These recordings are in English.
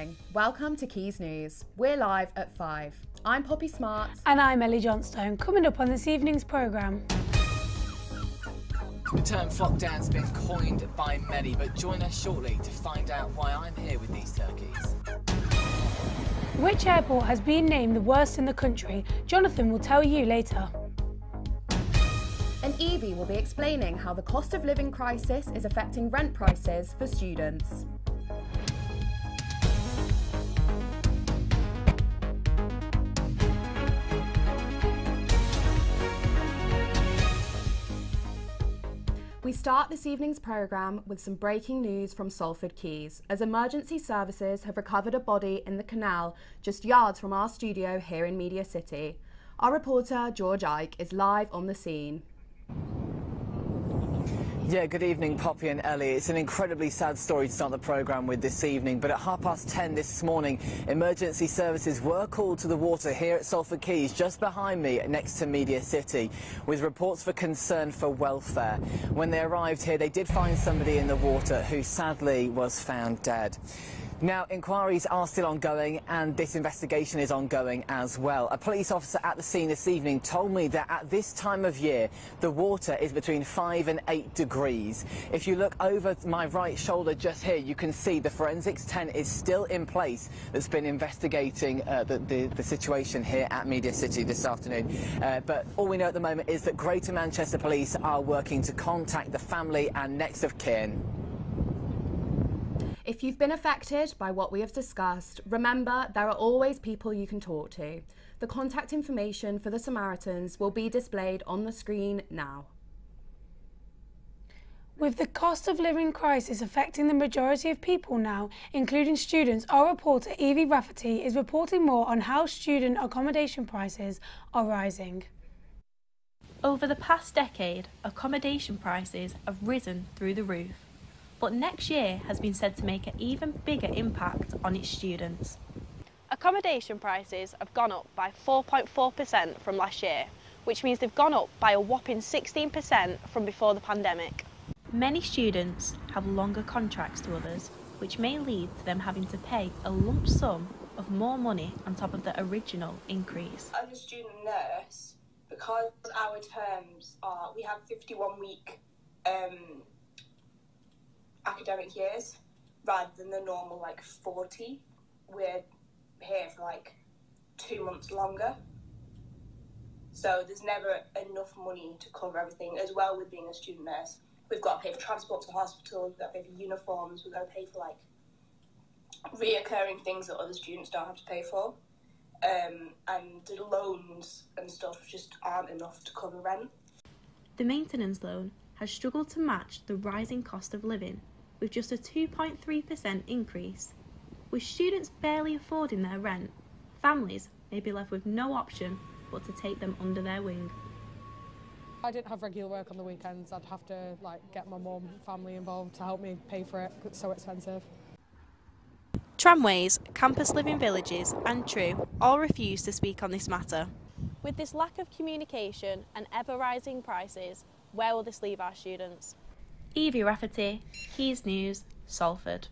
Good evening. Welcome to Quays News. We're live at 5. I'm Poppy Smart. And I'm Ellie Johnstone. Coming up on this evening's programme. The term flockdown's been coined by many, but join us shortly to find out why I'm here with these turkeys. Which airport has been named the worst in the country? Jonathan will tell you later. And Evie will be explaining how the cost of living crisis is affecting rent prices for students. We start this evening's programme with some breaking news from Salford Quays, as emergency services have recovered a body in the canal just yards from our studio here in Media City. Our reporter, George Ike, is live on the scene. Yeah, good evening, Poppy and Ellie. It's an incredibly sad story to start the programme with this evening, but at half past ten this morning, emergency services were called to the water here at Salford Quays, just behind me next to Media City, with reports for concern for welfare. When they arrived here, they did find somebody in the water who sadly was found dead. Now, inquiries are still ongoing and this investigation is ongoing as well. A police officer at the scene this evening told me that at this time of year, the water is between 5 and 8 degrees. If you look over my right shoulder just here, you can see the forensics tent is still in place that's been investigating uh, the, the, the, situation here at Media City this afternoon. Uh, but all we know at the moment is that Greater Manchester Police are working to contact the family and next of kin. If you've been affected by what we have discussed, remember there are always people you can talk to. The contact information for the Samaritans will be displayed on the screen now. With the cost of living crisis affecting the majority of people now, including students, our reporter Evie Rafferty is reporting more on how student accommodation prices are rising. Over the past decade, accommodation prices have risen through the roof but next year has been said to make an even bigger impact on its students. Accommodation prices have gone up by 4.4% from last year, which means they've gone up by a whopping 16% from before the pandemic. Many students have longer contracts to others, which may lead to them having to pay a lump sum of more money on top of the original increase. As a student nurse, because our terms are, we have 51 week um, academic years rather than the normal like 40. We're here for like two months longer. So there's never enough money to cover everything, as well with being a student nurse. We've got to pay for transport to hospital, we've got to pay for uniforms, we've got to pay for like reoccurring things that other students don't have to pay for. Um, and the loans and stuff just aren't enough to cover rent. The maintenance loan has struggled to match the rising cost of living with just a 2.3% increase. With students barely affording their rent, families may be left with no option but to take them under their wing. I didn't have regular work on the weekends. I'd have to like get my mum, family involved to help me pay for it. It's so expensive. Tramways, campus living villages, and True all refuse to speak on this matter. With this lack of communication and ever rising prices, where will this leave our students? Evie Rafferty, Quays News, Salford.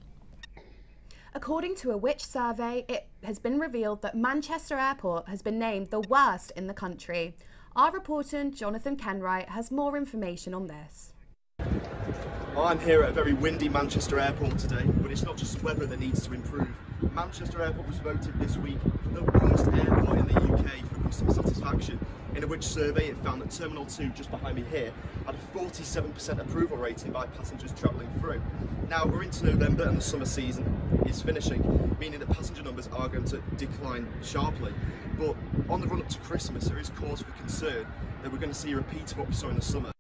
According to a Which survey, it has been revealed that Manchester Airport has been named the worst in the country. Our reporter Jonathan Kenwright has more information on this. I'm here at a very windy Manchester Airport today, but it's not just weather that needs to improve. Manchester Airport was voted this week the worst airport in the UK for customer satisfaction. In Which survey, it found that Terminal 2, just behind me here, had a 47% approval rating by passengers travelling through. Now, we're into November and the summer season is finishing, meaning that passenger numbers are going to decline sharply. But on the run up to Christmas, there is cause for concern that we're going to see a repeat of what we saw in the summer.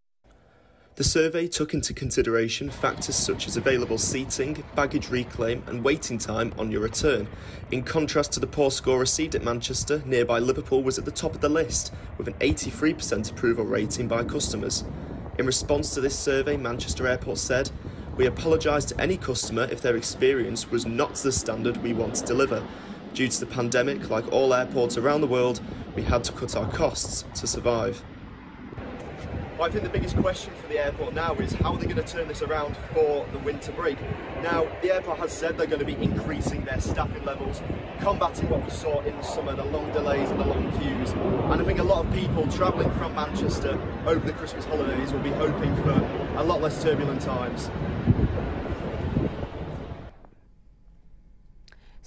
The survey took into consideration factors such as available seating, baggage reclaim, and waiting time on your return. In contrast to the poor score received at Manchester, nearby Liverpool was at the top of the list, with an 83% approval rating by customers. In response to this survey, Manchester Airport said, We apologise to any customer if their experience was not to the standard we want to deliver. Due to the pandemic, like all airports around the world, we had to cut our costs to survive. I think the biggest question for the airport now is how are they going to turn this around for the winter break? Now, the airport has said they're going to be increasing their staffing levels, combating what we saw in the summer, the long delays and the long queues. And I think a lot of people travelling from Manchester over the Christmas holidays will be hoping for a lot less turbulent times.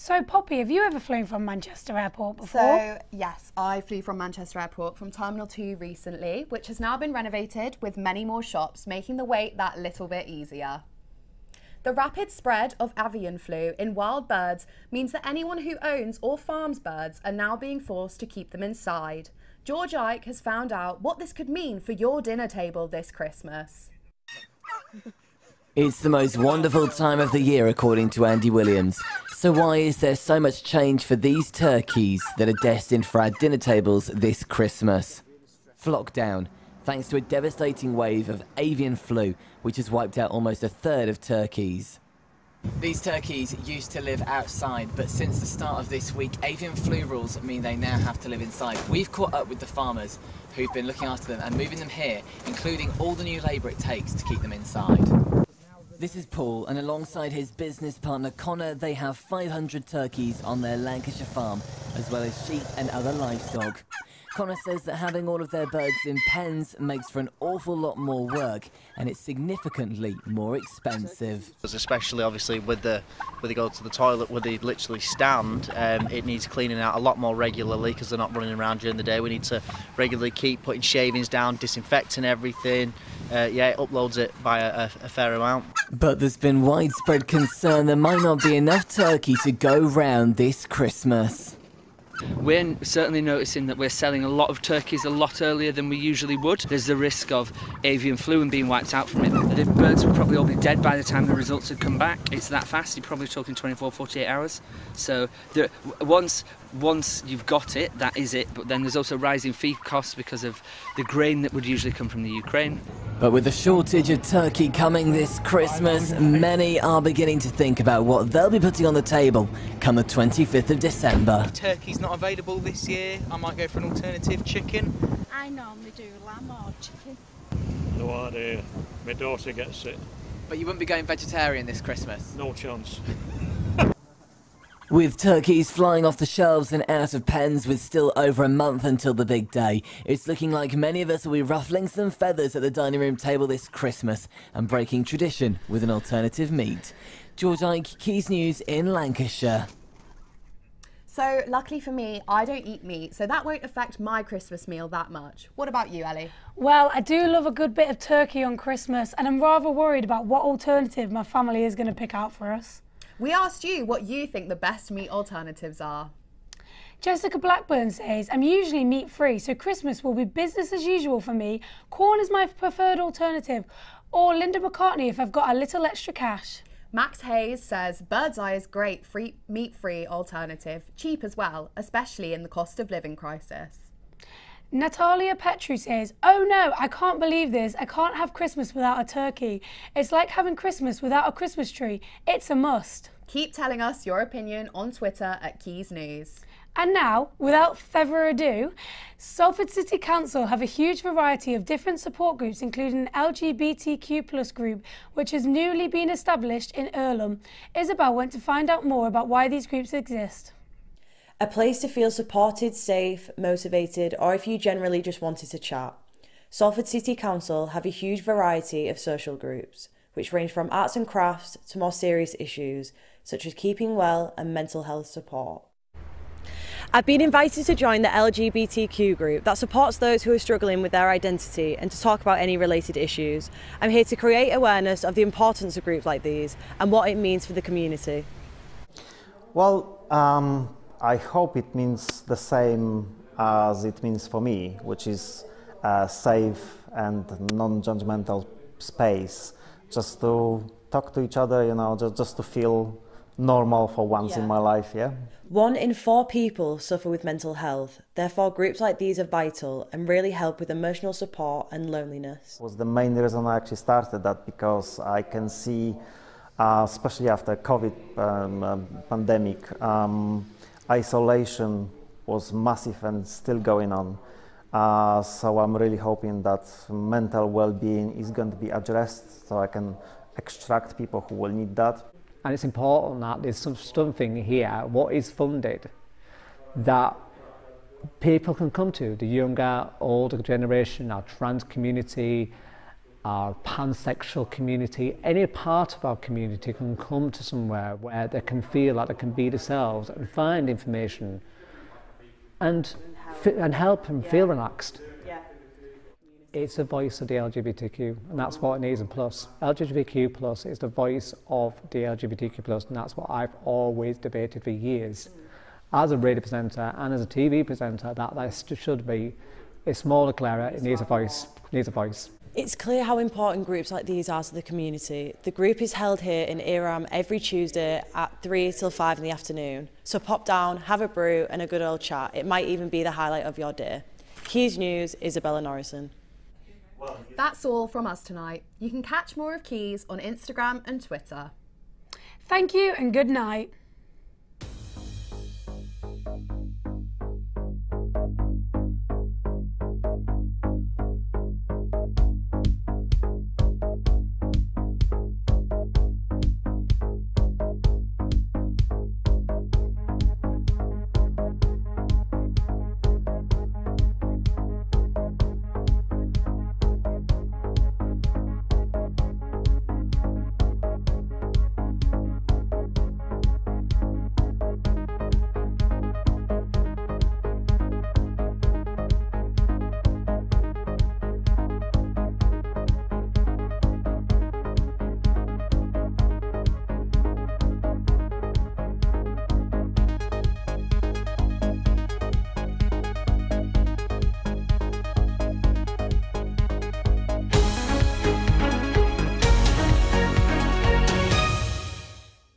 So, Poppy, have you ever flown from Manchester Airport before? So, yes, I flew from Manchester Airport from Terminal 2 recently, which has now been renovated with many more shops, making the wait that little bit easier. The rapid spread of avian flu in wild birds means that anyone who owns or farms birds are now being forced to keep them inside. George Ike has found out what this could mean for your dinner table this Christmas. It's the most wonderful time of the year, according to Andy Williams. So, why is there so much change for these turkeys that are destined for our dinner tables this Christmas? Flock down, thanks to a devastating wave of avian flu, which has wiped out almost a third of turkeys. These turkeys used to live outside, but since the start of this week, avian flu rules mean they now have to live inside. We've caught up with the farmers who've been looking after them and moving them here, including all the new labour it takes to keep them inside. This is Paul, and alongside his business partner Connor, they have 500 turkeys on their Lancashire farm, as well as sheep and other livestock. Connor says that having all of their birds in pens makes for an awful lot more work and it's significantly more expensive. Especially obviously with the where they go to the toilet where they literally stand, um, it needs cleaning out a lot more regularly because they're not running around during the day. We need to regularly keep putting shavings down, disinfecting everything. Uh, yeah, it uploads it by a, a fair amount. But there's been widespread concern there might not be enough turkey to go round this Christmas. We're certainly noticing that we're selling a lot of turkeys a lot earlier than we usually would. There's the risk of avian flu and being wiped out from it. The birds will probably all be dead by the time the results had come back. It's that fast, you're probably talking 24, 48 hours. So the, once once you've got it, that is it. But then there's also rising feed costs because of the grain that would usually come from the Ukraine. But with the shortage of turkey coming this Christmas, many are beginning to think about what they'll be putting on the table come the 25th of December. If turkey's not available this year, I might go for an alternative chicken. I normally do lamb or chicken. No idea. My daughter gets it. But you wouldn't be going vegetarian this Christmas? No chance. With turkeys flying off the shelves and out of pens with still over a month until the big day, it's looking like many of us will be ruffling some feathers at the dining room table this Christmas and breaking tradition with an alternative meat. George Ike, Quays News in Lancashire. So, luckily for me, I don't eat meat, so that won't affect my Christmas meal that much. What about you, Ellie? Well, I do love a good bit of turkey on Christmas, and I'm rather worried about what alternative my family is going to pick out for us. We asked you what you think the best meat alternatives are. Jessica Blackburn says, I'm usually meat free, so Christmas will be business as usual for me. Quorn is my preferred alternative, or Linda McCartney if I've got a little extra cash. Max Hayes says Bird's Eye is great free, meat free alternative, cheap as well, especially in the cost of living crisis. Natalia Petru says, Oh no, I can't believe this. I can't have Christmas without a turkey. It's like having Christmas without a Christmas tree. It's a must. Keep telling us your opinion on Twitter at Quays News. And now, without further ado, Salford City Council have a huge variety of different support groups, including an LGBTQ plus group, which has newly been established in Irlam. Isabel went to find out more about why these groups exist. A place to feel supported, safe, motivated, or if you generally just wanted to chat. Salford City Council have a huge variety of social groups, which range from arts and crafts to more serious issues, such as keeping well and mental health support. I've been invited to join the LGBTQ group that supports those who are struggling with their identity and to talk about any related issues. I'm here to create awareness of the importance of groups like these and what it means for the community. Well, um, I hope it means the same as it means for me, which is a safe and non-judgmental space, just to talk to each other, you know, just, just to feel normal for once yeah. in my life, yeah. One in four people suffer with mental health. Therefore, groups like these are vital and really help with emotional support and loneliness. Was the main reason I actually started that because I can see, uh, especially after COVID um, uh, pandemic, um, isolation was massive and still going on. Uh, so I'm really hoping that mental well-being is going to be addressed so I can extract people who will need that. And it's important that there's some something here, what is funded, that people can come to, the younger, older generation, our trans community, our pansexual community, any part of our community can come to somewhere where they can feel like they can be themselves and find information and, and help and feel relaxed. Yeah. It's a voice of the LGBTQ, and that's what it needs. And plus, LGBTQ plus is the voice of the LGBTQ plus, and that's what I've always debated for years. As a radio presenter and as a TV presenter, that there should be. It's smaller Clara, it needs a voice. It needs a voice. It's clear how important groups like these are to the community. The group is held here in Irlam every Tuesday at 3 till 5 in the afternoon. So pop down, have a brew and a good old chat. It might even be the highlight of your day. Quays News, Isabella Norrison. That's all from us tonight. You can catch more of Quays on Instagram and Twitter. Thank you and good night.